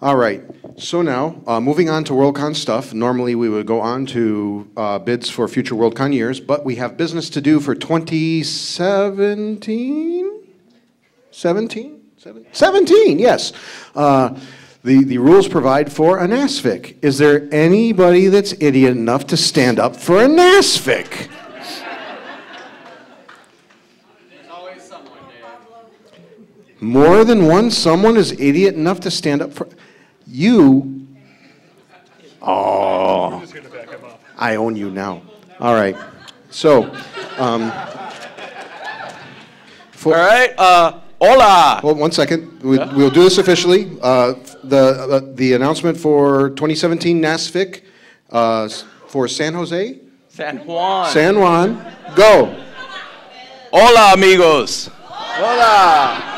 All right, so now, uh, moving on to Worldcon stuff. Normally, we would go on to uh, bids for future Worldcon years, but we have business to do for 2017? 17? 17, yes. Uh, the, the rules provide for a NASFIC. Is there anybody that's idiot enough to stand up for a NASFIC? There's always someone, Dave. More than one someone is idiot enough to stand up for you. Oh, I own you now. All right. So, um, for, All right. Uh, hola. Well, one second. We, yeah. We'll do this officially. Uh, the uh, the announcement for 2017 NASFIC uh, for San Jose. San Juan. San Juan. Go. Hola, amigos. Hola.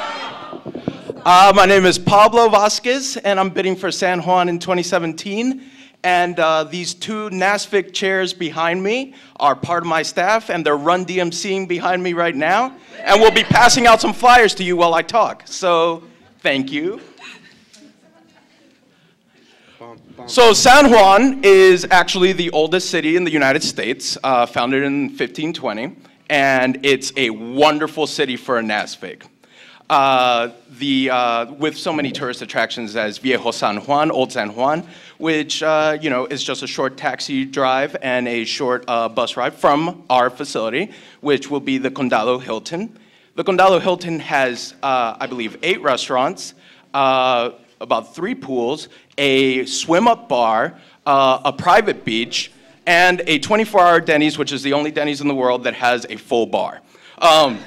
Uh, my name is Pablo Vasquez, and I'm bidding for San Juan in 2017. And uh, these two NASFIC chairs behind me are part of my staff, and they're run DMCing behind me right now. And we'll be passing out some flyers to you while I talk. So, thank you. So, San Juan is actually the oldest city in the United States, uh, founded in 1520, and it's a wonderful city for a NASFIC. Uh, the, uh, with so many tourist attractions as Viejo San Juan, Old San Juan, which uh, you know is just a short taxi drive and a short uh, bus ride from our facility, which will be the Condado Hilton. The Condado Hilton has, uh, I believe, eight restaurants, about three pools, a swim-up bar, a private beach, and a 24-hour Denny's, which is the only Denny's in the world that has a full bar. Um,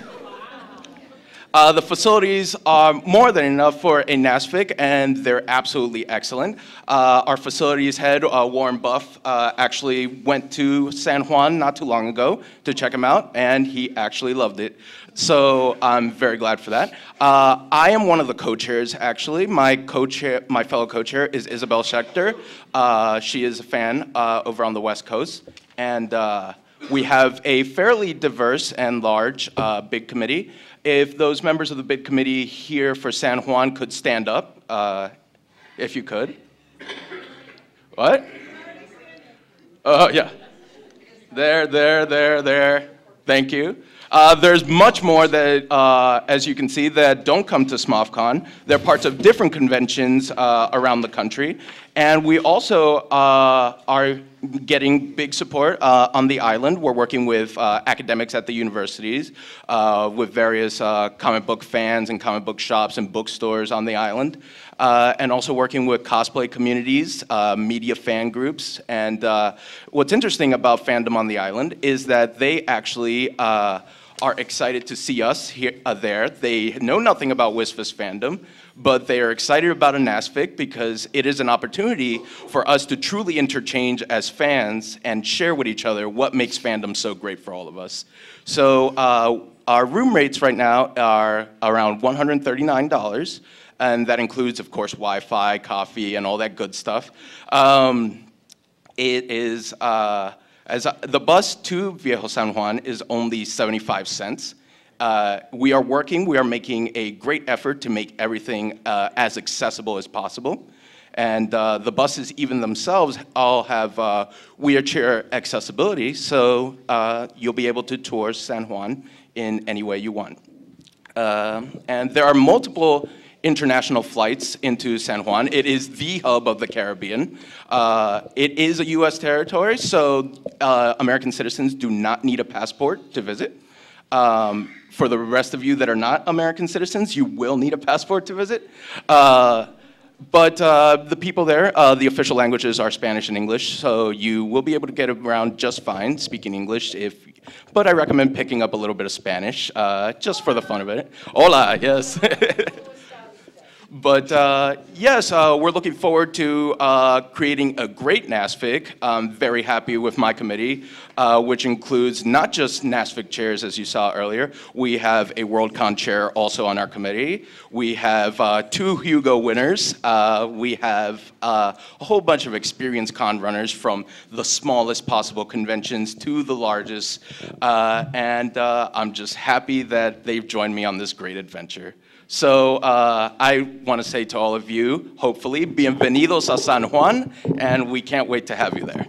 uh, the facilities are more than enough for a NASFIC, and they're absolutely excellent. Uh, our facilities head, uh, Warren Buff, uh, actually went to San Juan not too long ago to check him out, and he actually loved it. So I'm very glad for that. Uh, I am one of the co-chairs, actually. My co-chair, my fellow co-chair is Isabel Schechter. Uh, she is a fan over on the West Coast, and we have a fairly diverse and large big committee if those members of the bid committee here for San Juan could stand up, uh, if you could. What? Oh, yeah. There, there, there, there. Thank you. Uh, there's much more that, uh, as you can see, that don't come to SMOFCon. They're parts of different conventions uh, around the country. And we also uh, are getting big support uh, on the island. We're working with uh, academics at the universities, with various comic book fans and comic book shops and bookstores on the island. Uh, and also working with cosplay communities, uh, media fan groups. And uh, what's interesting about fandom on the island is that they actually are excited to see us here, uh, there. They know nothing about WSFS fandom, but they are excited about a NASFIC because it is an opportunity for us to truly interchange as fans and share with each other what makes fandom so great for all of us. So uh, our room rates right now are around $139, and that includes, of course, Wi-Fi, coffee, and all that good stuff. Um, it is uh, as a, the bus to Viejo San Juan is only 75 cents. Uh, we are working, we are making a great effort to make everything uh, as accessible as possible. And uh, the buses, even themselves, all have uh, wheelchair accessibility, so uh, you'll be able to tour San Juan in any way you want. Um, and there are multiple international flights into San Juan. It is the hub of the Caribbean. Uh, it is a U.S. territory, so uh, American citizens do not need a passport to visit. Um, for the rest of you that are not American citizens, you will need a passport to visit. Uh, but uh, the people there, uh, the official languages are Spanish and English, so you will be able to get around just fine speaking English. If, but I recommend picking up a little bit of Spanish, uh, just for the fun of it. Hola, yes. But uh, yes, uh, we're looking forward to uh, creating a great NASFIC. I'm very happy with my committee, uh, which includes not just NASFIC chairs, as you saw earlier. We have a Worldcon chair also on our committee. We have uh, two Hugo winners. Uh, we have a whole bunch of experienced con runners from the smallest possible conventions to the largest. and I'm just happy that they've joined me on this great adventure. So uh, I want to say to all of you, hopefully, bienvenidos a San Juan, and we can't wait to have you there.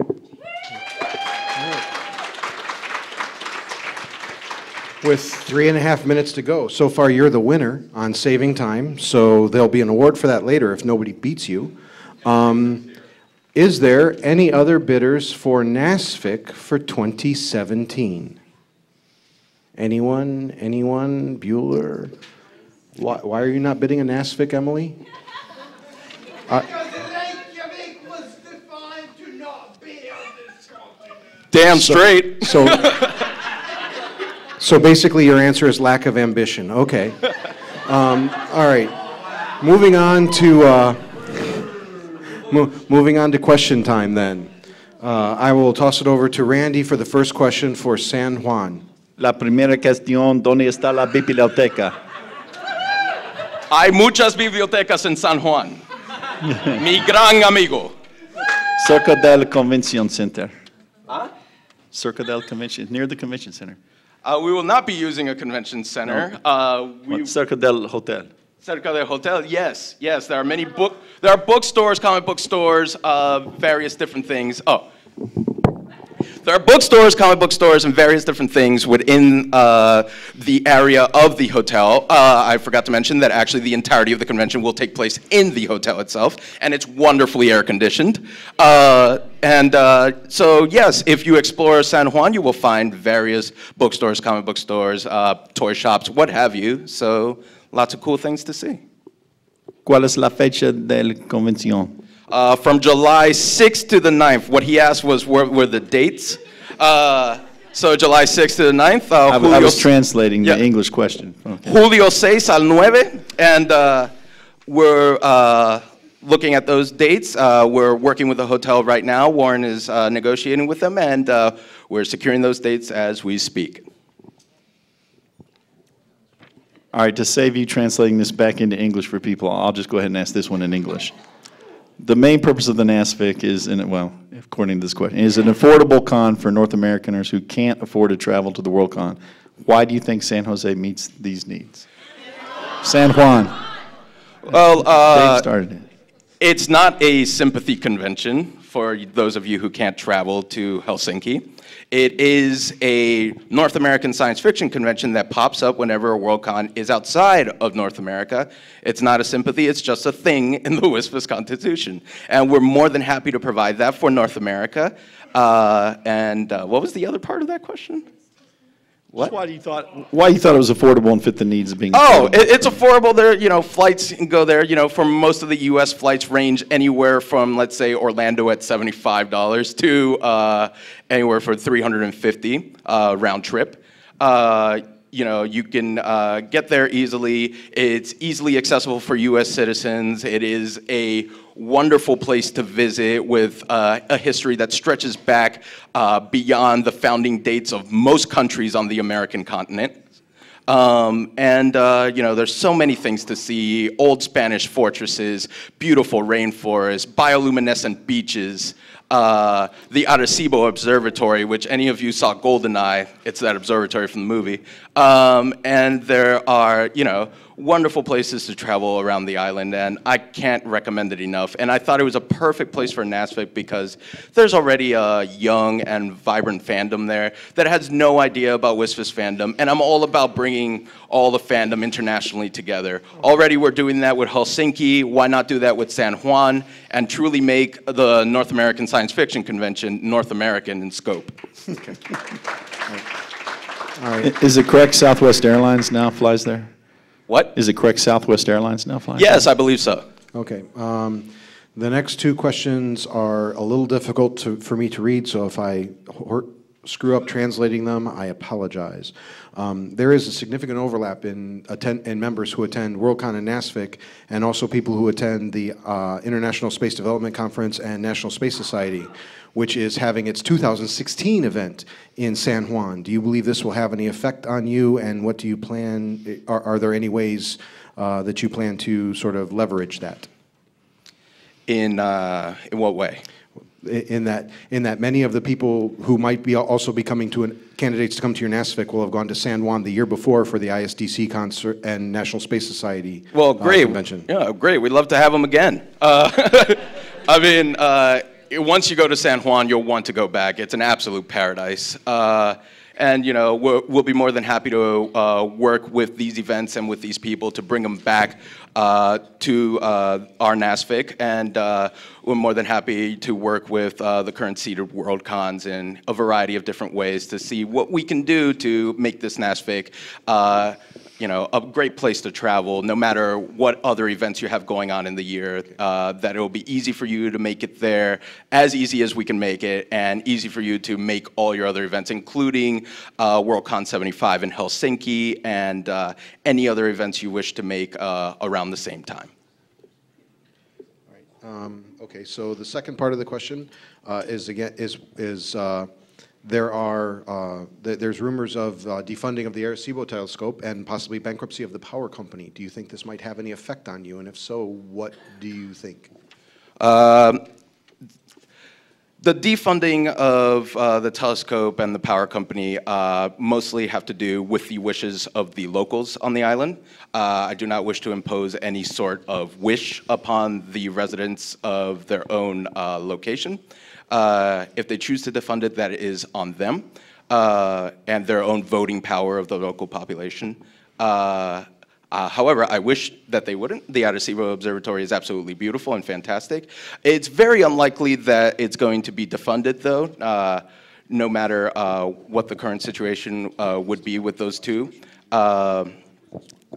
With three and a half minutes to go, so far you're the winner on saving time, so there'll be an award for that later if nobody beats you. Um, Is there any other bidders for NASFIC for 2017? Anyone, anyone, Bueller? Why, why are you not bidding a NASFIC, Emily? Because Reykjavik was defined to not be on this continent. Damn straight. So, so basically, your answer is lack of ambition. Okay. Um, all right. Moving on to uh, mo- moving on to question time. Then, uh, I will toss it over to Randy for the first question for San Juan. La primera cuestión, ¿dónde está la biblioteca? Hay muchas bibliotecas en San Juan. Mi gran amigo. Cerca del Convention Center. Cerca del Convention, near the Convention Center. Uh, we will not be using a convention center. Uh, we, Cerca del hotel. Cerca del hotel, yes, yes. There are many book. There are bookstores, comic book stores, uh, various different things. Oh, there are bookstores, comic book stores, and various different things within uh, the area of the hotel. Uh, I forgot to mention that actually the entirety of the convention will take place in the hotel itself, and it's wonderfully air conditioned. Uh, and uh, so, yes, if you explore San Juan, you will find various bookstores, comic book stores, uh, toy shops, what have you. So, lots of cool things to see. ¿Cuál es la fecha de la convención? Uh, from July 6th to the 9th. What he asked was were, were the dates. Uh, so July 6th to the 9th. Uh, I, I was translating the English question. Okay. Julio 6 al 9. And uh, we're uh, looking at those dates. Uh, we're working with the hotel right now. Warren is uh, negotiating with them, and uh, we're securing those dates as we speak. All right, to save you translating this back into English for people, I'll just go ahead and ask this one in English. The main purpose of the NASFIC is, in, well, according to this question, is an affordable con for North Americaners who can't afford to travel to the WorldCon. Why do you think San Jose meets these needs? San Juan, Well, uh, started it. It's not a sympathy convention for those of you who can't travel to Helsinki. It is a North American science fiction convention that pops up whenever a Worldcon is outside of North America. It's not a sympathy, it's just a thing in the WSFS Constitution. And we're more than happy to provide that for North America. Uh, and uh, what was the other part of that question? What? Why you thought, why you thought it was affordable and fit the needs of being? Oh, it, it's affordable. There, you know, flights can go there. You know, from most of the U.S. flights range anywhere from, let's say, Orlando at seventy-five dollars to uh, anywhere for three hundred and fifty uh, round trip. Uh, you know, you can uh, get there easily. It's easily accessible for U.S. citizens. It is a wonderful place to visit with uh, a history that stretches back uh, beyond the founding dates of most countries on the American continent. Um, and, uh, you know, there's so many things to see old Spanish fortresses, beautiful rainforests, bioluminescent beaches, uh, the Arecibo Observatory, which any of you saw Goldeneye, it's that observatory from the movie. Um, and there are, you know, wonderful places to travel around the island, and I can't recommend it enough. And I thought it was a perfect place for NASFIC because there's already a young and vibrant fandom there that has no idea about WSFS fandom, and I'm all about bringing all the fandom internationally together. Already we're doing that with Helsinki, why not do that with San Juan, and truly make the North American Science Fiction Convention North American in scope. All right. Is it correct Southwest Airlines now flies there? What? Is it correct Southwest Airlines now flies? Yes, I believe so. Okay. Um, the next two questions are a little difficult to, for me to read, so if I hor- screw up translating them, I apologize. Um, there is a significant overlap in, attend, in members who attend Worldcon and NASFIC, and also people who attend the uh, International Space Development Conference and National Space Society, which is having its 2016 event in San Juan. Do you believe this will have any effect on you, and what do you plan? Are, are there any ways uh, that you plan to sort of leverage that? In, uh, in what way? In that, in that many of the people who might be, also be coming to, an- candidates to come to your NASFIC will have gone to San Juan the year before for the ISDC concert and National Space Society Well, uh, great. convention. Yeah, great. We'd love to have them again. Uh, I mean, uh, once you go to San Juan, you'll want to go back. It's an absolute paradise. And, you know, we'll, be more than happy to uh, work with these events and with these people to bring them back uh, to uh, our NASFIC. And uh, we're more than happy to work with uh, the current seated World Cons in a variety of different ways to see what we can do to make this NASFIC uh, you know, a great place to travel, no matter what other events you have going on in the year, uh, that it'll be easy for you to make it there, as easy as we can make it, and easy for you to make all your other events, including uh, WorldCon 75 in Helsinki and uh, any other events you wish to make uh, around the same time. Um, Okay, so the second part of the question uh, is again, is, is uh, there are, uh, th- there's rumors of uh, defunding of the Arecibo telescope and possibly bankruptcy of the power company. Do you think this might have any effect on you? And if so, what do you think? Um, The defunding of uh, the telescope and the power company uh, mostly have to do with the wishes of the locals on the island. Uh, I do not wish to impose any sort of wish upon the residents of their own uh, location. Uh, If they choose to defund it, that is on them uh, and their own voting power of the local population. Uh, however, I wish that they wouldn't. The Arecibo Observatory is absolutely beautiful and fantastic. It's very unlikely that it's going to be defunded, though, uh, no matter uh, what the current situation uh, would be with those two. Uh,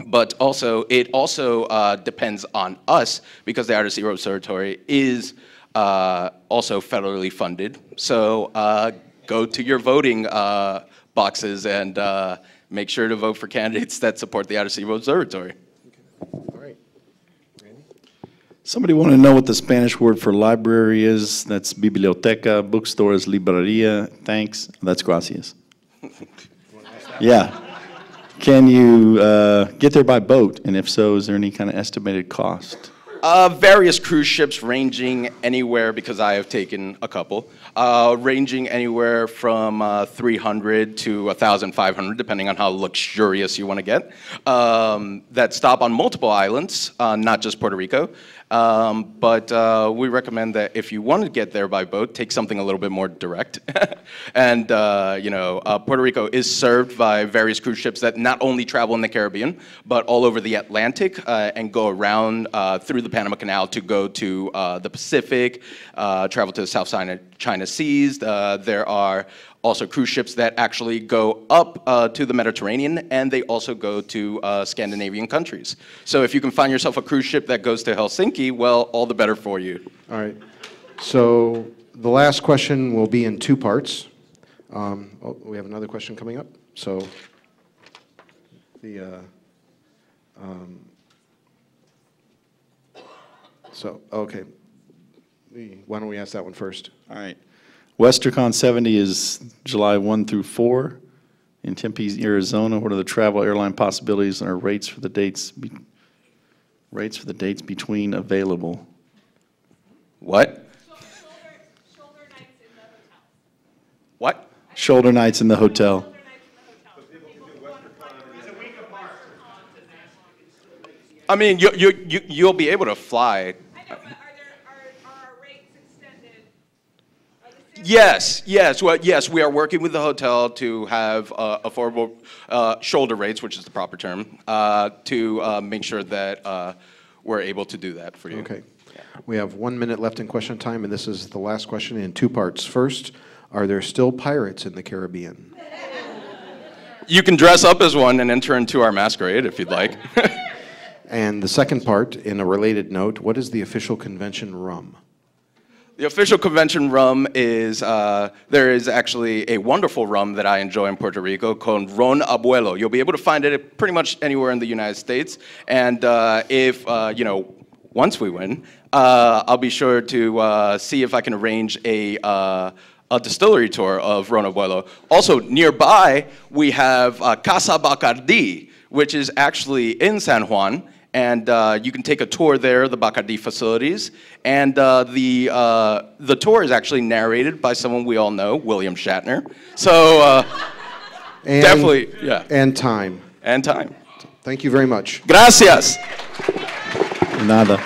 but also, it also uh, depends on us because the Arecibo Observatory is also federally funded. So go to your voting boxes and make sure to vote for candidates that support the Arecibo Observatory. All right. Somebody want to know what the Spanish word for library is? That's biblioteca, bookstore is librería. Thanks. That's gracias. Yeah. Can you uh, get there by boat? And if so, is there any kind of estimated cost? Uh, various cruise ships ranging anywhere, because I have taken a couple, uh, ranging anywhere from uh, 300 to 1,500, depending on how luxurious you want to get, um, that stop on multiple islands, uh, not just Puerto Rico. Um, but uh, we recommend that if you want to get there by boat, take something a little bit more direct. and, uh, you know, uh, Puerto Rico is served by various cruise ships that not only travel in the Caribbean, but all over the Atlantic uh, and go around uh, through the Panama Canal to go to uh, the Pacific, travel to the South China, China Seas. There are also cruise ships that actually go up uh, to the Mediterranean, and they also go to uh, Scandinavian countries. So if you can find yourself a cruise ship that goes to Helsinki, well, all the better for you. All right. So the last question will be in two parts. Um, oh, we have another question coming up. So the, uh, um, so, okay. Why don't we ask that one first? All right. WesterCon 70 is July 1 through 4 in Tempe, Arizona. What are the travel airline possibilities and our rates for the dates, be- rates for the dates between available? What? Shoulder nights in the hotel. What? Shoulder nights in the hotel. Shoulder nights in the hotel. People who want to fly from WesterCon to National I mean, you, you, you, you'll be able to fly. I know, but are there, are, are our rates extended? Are the same Yes, yes, well, yes, we are working with the hotel to have uh, affordable uh, shoulder rates, which is the proper term, uh, to uh, make sure that uh, we're able to do that for you. Okay. We have one minute left in question time, and this is the last question in two parts. First, are there still pirates in the Caribbean? You can dress up as one and enter into our masquerade if you'd like. And the second part, in a related note, what is the official convention rum? The official convention rum is, uh, there is actually a wonderful rum that I enjoy in Puerto Rico called Ron Abuelo. You'll be able to find it pretty much anywhere in the United States. And uh, if, uh, you know, once we win, uh, I'll be sure to uh, see if I can arrange a, uh, a distillery tour of Ron Abuelo. Also, nearby, we have Casa Bacardi, which is actually in San Juan and uh, you can take a tour there, the Bacardi facilities. And uh, the, uh, the tour is actually narrated by someone we all know, William Shatner. So uh, And- definitely, yeah, And time. and time. Thank you very much. Gracias. Nada.